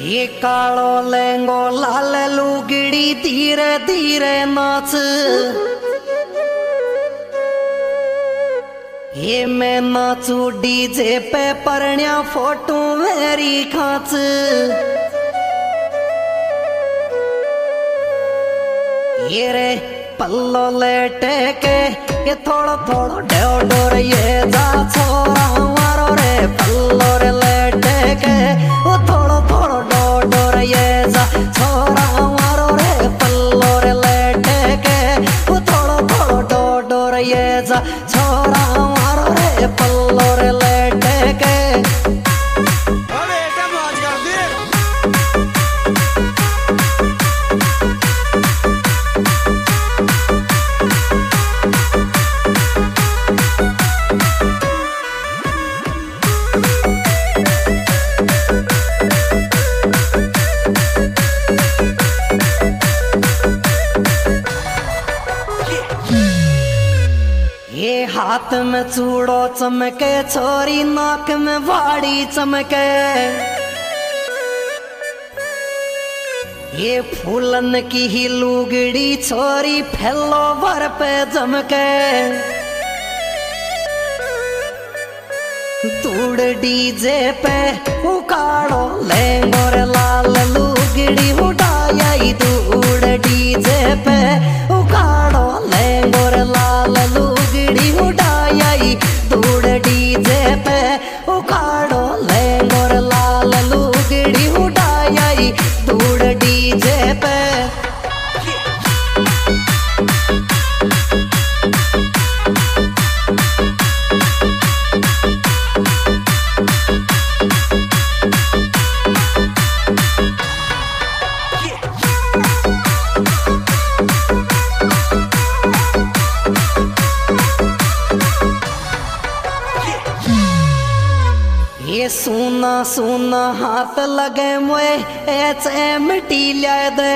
ये कालो लेंगो लाल लुगड़ी, धीरे धीरे नाच। ये मैं नाचू, डीजे पे परण्या, फ़ोटो मेरी खाच। ये रे पल्लो लेटे के, ये थोड़ा थोड़ा डो डोर ये जा छोरा मारो रे, पल्लो रे लेटे के वो थोड़ा थोड़ो डो डो रे जा। छोरा मारो रे पल्लो रे लेटे के वो थोड़ा थोड़ो डो डो रे जा। छोरा मारो रे पल्लो हाथ में चूड़ो चमके, छोरी नाक में वाड़ी चमके। ये फूलन की ही लुगड़ी छोरी फैलो भर पे जमके। दूड़ डीजे पे उकाड़ो लेंगोर लाल लुगड़ी उड़ाई दूड़ डीजे पे ये सुना सुना, हाथ लगे मोए एच एम टी लिया दे।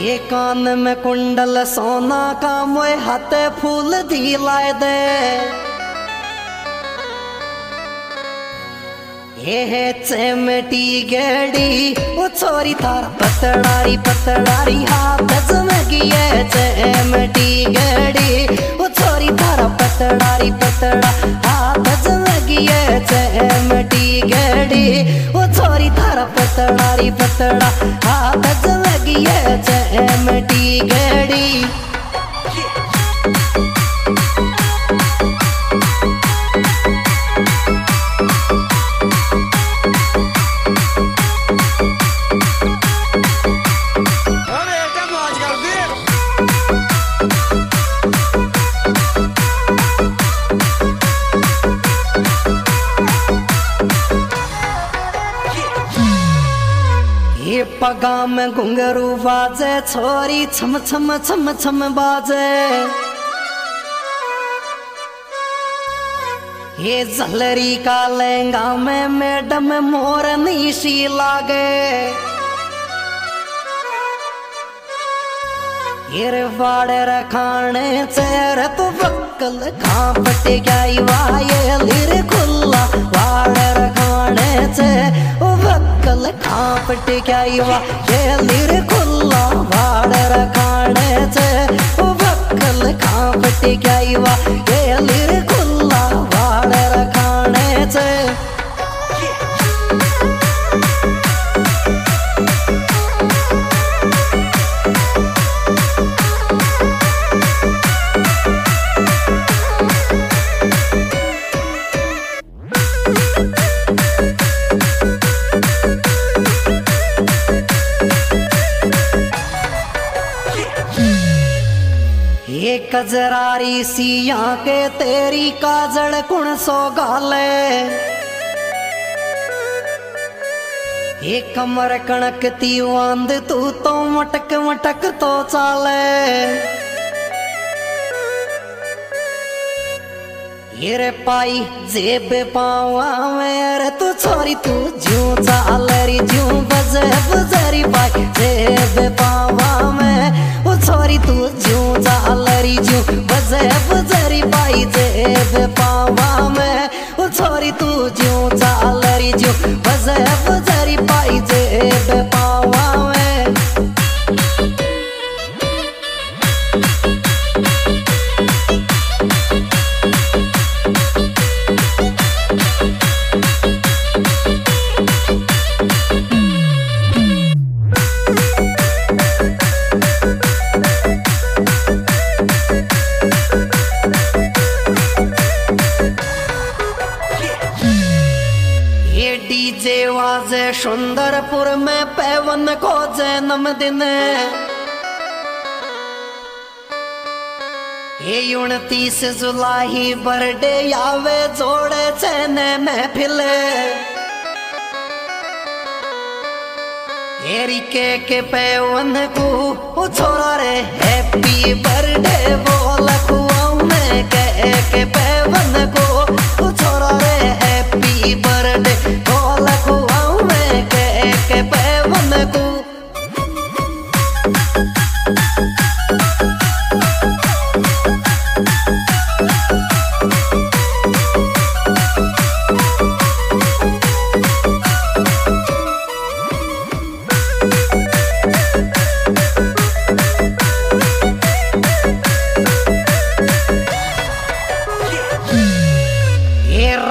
ये कान में कुंडल सोना का मोए, हाथ फूल दी लाए दे। चमटी गड़ी वो छोरी तारा पतड़ारी पतड़ारी हाथ चमकी है चमटी गड़ी वो छोरी तारा पतड़ारी, पतड़ा हाथ चमकी है चमटी गड़ी वो छोरी तारा पतड़ारी, पतड़ा हाथ चमकी है चमटी गड़ी. ये पगा में घुंघरू बाजे, छोरी छम छम छम छम बाजे। ये जलरी का लहंगा में मैडम, मोर नीशी लागे। ये बाड़े रखाने चेहरे तो बक्कल कहाँ पट गई वाये लिर खुल्ला पट लिर खुल्ला कजरारी सिया के तेरी काजल कुण सो गाले। ये कमर कणक ती वांद तू तो मटक मटक तो चाले। ये रे पाई, जेब पावा मेरे तू छोरी, तू जू चाल री जू बजे बजरी पाई, जेब पावा वाजे सुंदरपुर में पैवन को जन्मदिन हे उनतीस जुलाई बर्थडे आवे जोड़े चैने महफिल हेरी के के पैवन को छोरा रे, हैप्पी बर्थडे बोल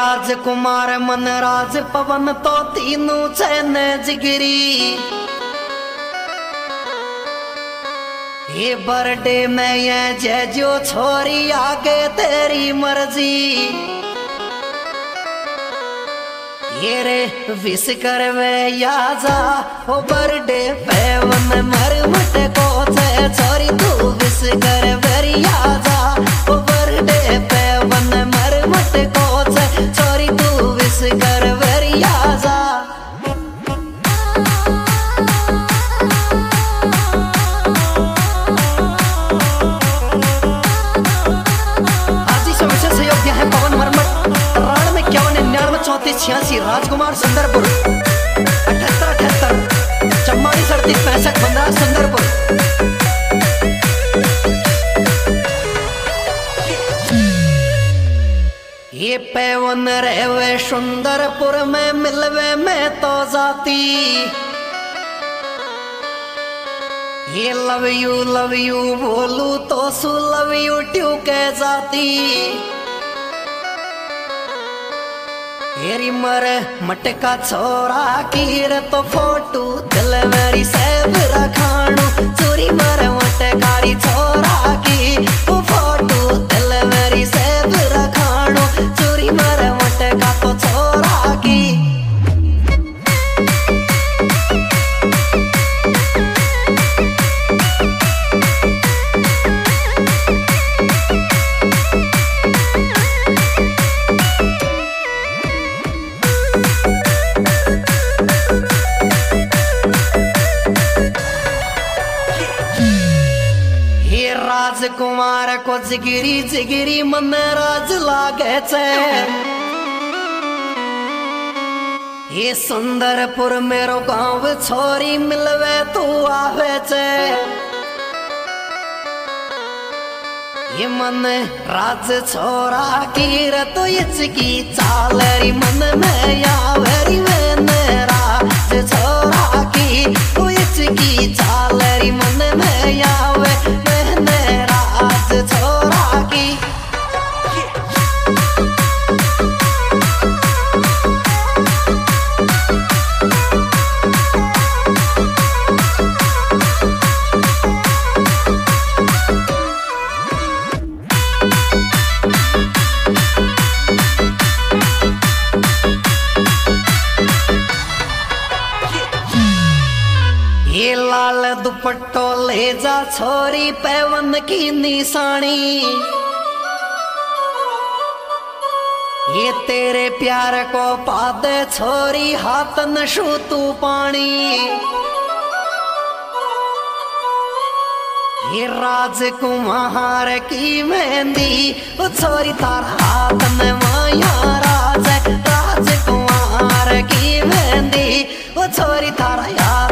ये राजकुमार मन राज पवन तो तीनों चैन जिगरी ये बर्थडे में ये जय जो छोरी आगे तेरी मर्ज़ी। ये रे विश कर वे या जा बर्थडे पे राजकुमार सुंदरपुर। अठहत्तर अठहत्तर। चम्बालीस अड़तीस पैंसठ, पंद्रह, सुंदरपुर। ये पैवन रहवे सुंदरपुर में, मिलवे में तो जाती। ये लव यू लव यू बोलू तो सु लव यू ट्यू के जाती। हेरी मर मटका छोरा कीर तो फोटू दिल मेरी सेब राजकुमार को जिगिरी जिगिरी मन राज लागे छे हे। सुंदरपुर मेरो गाँव छोरी मिलवे, तू आवे छे ये मन राज छोरा कीर तो इचकी चालरी मन में यावरी लाल दुपट्टो ले जा छोरी पैवन की निशानी। ये तेरे प्यार को पादे छोरी हाथ न छू तू पानी। ये राजकुमार की मेहंदी छोरी तारा हाथ में माया राज। राजकुमार की मेहंदी छोरी तारा